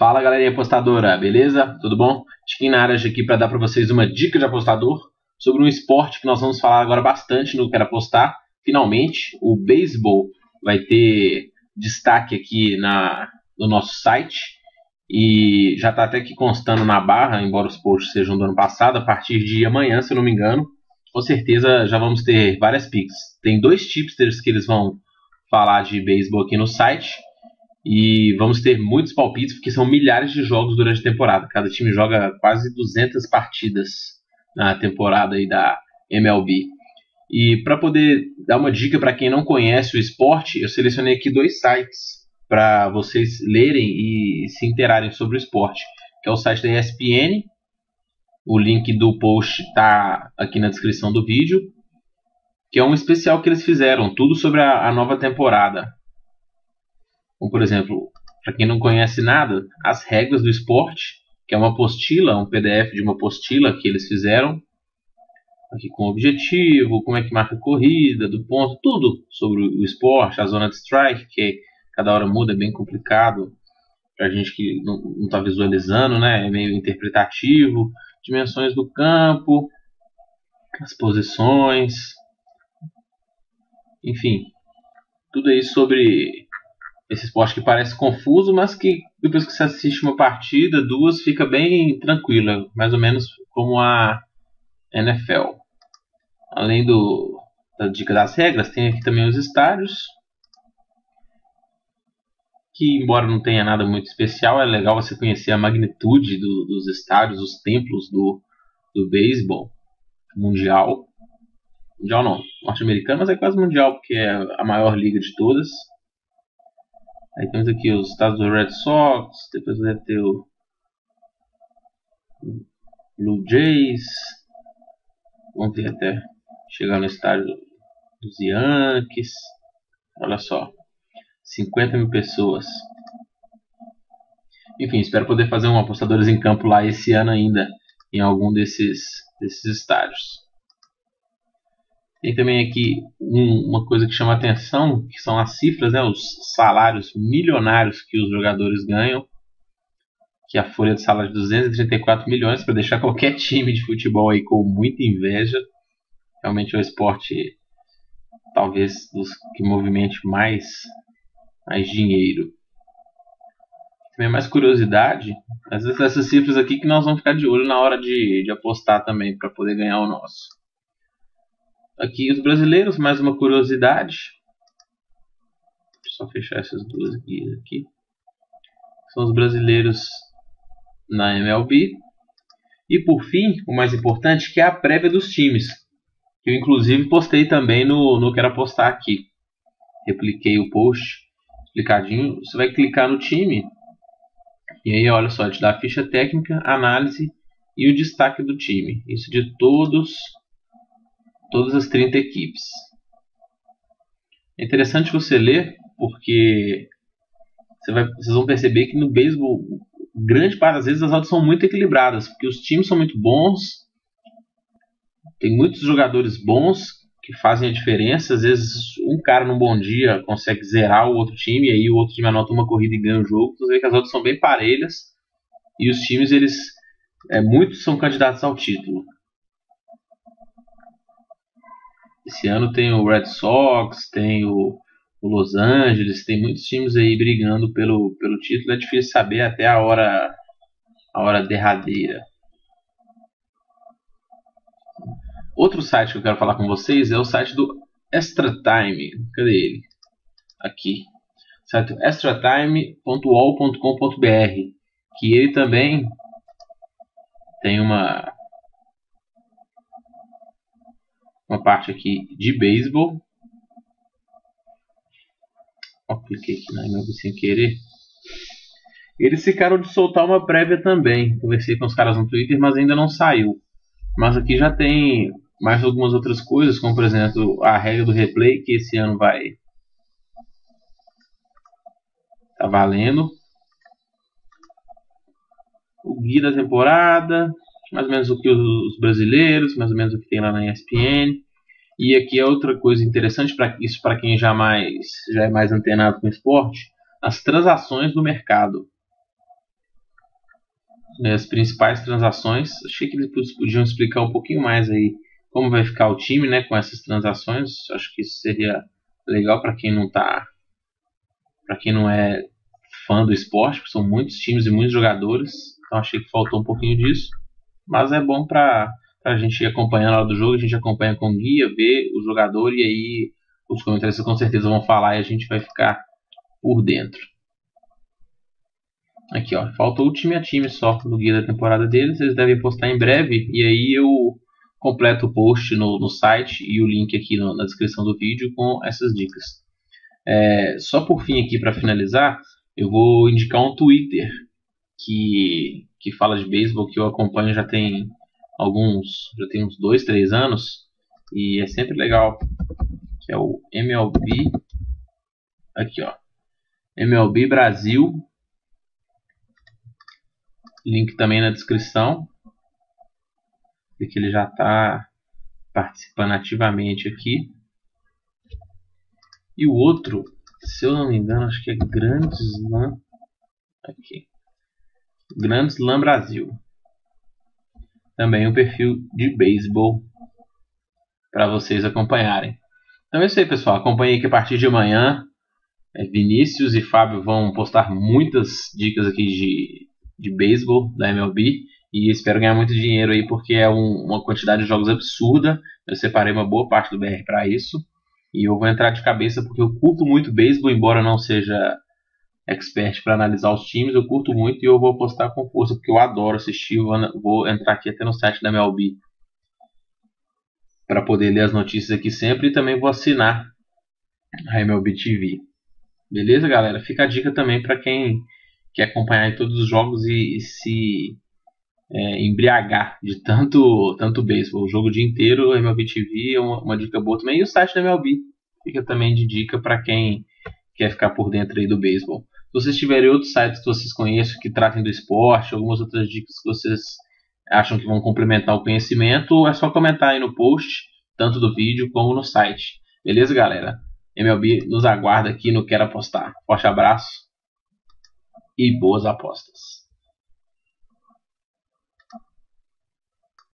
Fala galerinha apostadora, beleza? Tudo bom? Tiquinho na área aqui para dar para vocês uma dica de apostador sobre um esporte que nós vamos falar agora bastante no Quero Apostar. Finalmente, o beisebol vai ter destaque aqui na, no nosso site e já está até aqui constando na barra, embora os posts sejam do ano passado, a partir de amanhã, se eu não me engano, com certeza já vamos ter várias picks. Tem dois tipsters que eles vão falar de beisebol aqui no site e vamos ter muitos palpites, porque são milhares de jogos durante a temporada. Cada time joga quase 200 partidas na temporada aí da MLB. E para poder dar uma dica para quem não conhece o esporte, eu selecionei aqui dois sites para vocês lerem e se interarem sobre o esporte, que é o site da ESPN. O link do post está aqui na descrição do vídeo, que é um especial que eles fizeram, tudo sobre a, a nova temporada. Como, por exemplo, para quem não conhece nada, as regras do esporte, que é uma apostila, um PDF de uma apostila que eles fizeram, aqui com o objetivo, como é que marca a corrida, do ponto, tudo sobre o esporte, a zona de strike, que cada hora muda, é bem complicado para a gente que não está visualizando, né? É meio interpretativo, dimensões do campo, as posições, enfim, tudo aí sobre esse esporte que parece confuso, mas que depois que você assiste uma partida, duas, fica bem tranquila, mais ou menos como a NFL. Além do, da dica das regras, tem aqui também os estádios, que embora não tenha nada muito especial, é legal você conhecer a magnitude do, dos estádios, os templos do, do beisebol mundial. Mundial não, norte-americano, mas é quase mundial, porque é a maior liga de todas. Aí temos aqui os estados do Red Sox, depois deve ter o Blue Jays. Vamos ter até chegar no estádio dos Yankees. Olha só, 50 mil pessoas. Enfim, espero poder fazer um apostadores em campo lá esse ano ainda em algum desses, desses estádios. Tem também aqui um, uma coisa que chama atenção, que são as cifras, né, os salários milionários que os jogadores ganham, que a folha de salário de 234 milhões para deixar qualquer time de futebol aí com muita inveja. Realmente é o esporte talvez dos que movimente mais mais dinheiro. Também mais curiosidade, vezes essas cifras aqui que nós vamos ficar de olho na hora de, de apostar também para poder ganhar o nosso. Aqui os brasileiros, mais uma curiosidade. Só fechar essas duas guias aqui. São os brasileiros na MLB. E por fim, o mais importante, que é a prévia dos times. Que eu inclusive postei também no, no Quero Apostar aqui. Repliquei o post explicadinho. Você vai clicar no time. E aí, olha só, te dá a ficha técnica, análise e o destaque do time. Isso de todos todas as 30 equipes. É interessante você ler porque você vai, vocês vão perceber que no beisebol, grande parte das vezes as odds são muito equilibradas, porque os times são muito bons, tem muitos jogadores bons que fazem a diferença. Às vezes um cara num bom dia consegue zerar o outro time, e aí o outro time anota uma corrida e ganha o jogo. Então, você vê que as odds são bem parelhas e os times eles é, muitos são candidatos ao título. Esse ano tem o Red Sox, tem o, o, Los Angeles, tem muitos times aí brigando pelo, pelo título. É difícil saber até a hora, a hora derradeira. Outro site que eu quero falar com vocês é o site do Extra Time. Cadê ele? Aqui. Site extratime.wall.com.br que ele também tem uma uma parte aqui de beisebol. Ó, cliquei aqui na imagem sem querer. Eles ficaram de soltar uma prévia também. Conversei com os caras no Twitter, mas ainda não saiu. Mas aqui já tem mais algumas outras coisas, como por exemplo a regra do replay, que esse ano vai tá valendo. O guia da temporada, mais ou menos o que os brasileiros, mais ou menos o que tem lá na ESPN. E aqui é outra coisa interessante para isso para quem já mais já é mais antenado com esporte, as transações do mercado. as principais transações. Achei que eles podiam explicar um pouquinho mais aí como vai ficar o time, né, com essas transações. Acho que isso seria legal para quem não tá para quem não é fã do esporte, porque são muitos times e muitos jogadores. Então achei que faltou um pouquinho disso, mas é bom para a gente ir acompanhando a hora do jogo, a gente acompanha com guia, vê o jogador e aí os comentaristas com certeza vão falar e a gente vai ficar por dentro. Aqui, ó, faltou o time a time só no guia da temporada deles. Eles devem postar em breve e aí eu completo o post no, no site e o link aqui no, na descrição do vídeo com essas dicas. É, só por fim aqui para finalizar, eu vou indicar um Twitter que, que fala de beisebol que eu acompanho já tem alguns, já tem uns dois, três anos e é sempre legal, que é o MLB, aqui ó, MLB Brasil Link também na descrição. Que ele já está participando ativamente aqui. E o outro, se eu não me engano, acho que é Grand Slam. Aqui. Grand Slam Brasil. Também um perfil de beisebol para vocês acompanharem. Então é isso aí, pessoal. Acompanhe aqui a partir de amanhã. É, Vinícius e Fábio vão postar muitas dicas aqui de de beisebol da MLB e espero ganhar muito dinheiro aí porque é um, uma quantidade de jogos absurda. Eu separei uma boa parte do BR para isso e eu vou entrar de cabeça porque eu curto muito beisebol, embora não seja expert para analisar os times, eu curto muito e eu vou apostar com força porque eu adoro assistir. Vou, vou entrar aqui até no site da MLB para poder ler as notícias aqui sempre e também vou assinar a MLB TV. Beleza, galera? Fica a dica também para quem quer acompanhar todos os jogos e, e se é, embriagar de tanto tanto beisebol. O jogo o dia inteiro, MLB TV é uma, uma, dica boa também. E o site da MLB fica também de dica para quem quer ficar por dentro aí do beisebol. Se vocês tiverem outros sites que vocês conheçam que tratem do esporte, algumas outras dicas que vocês acham que vão complementar o conhecimento, é só comentar aí no post, tanto do vídeo como no site. Beleza, galera? MLB nos aguarda aqui no Quero Apostar. Forte abraço e boas apostas.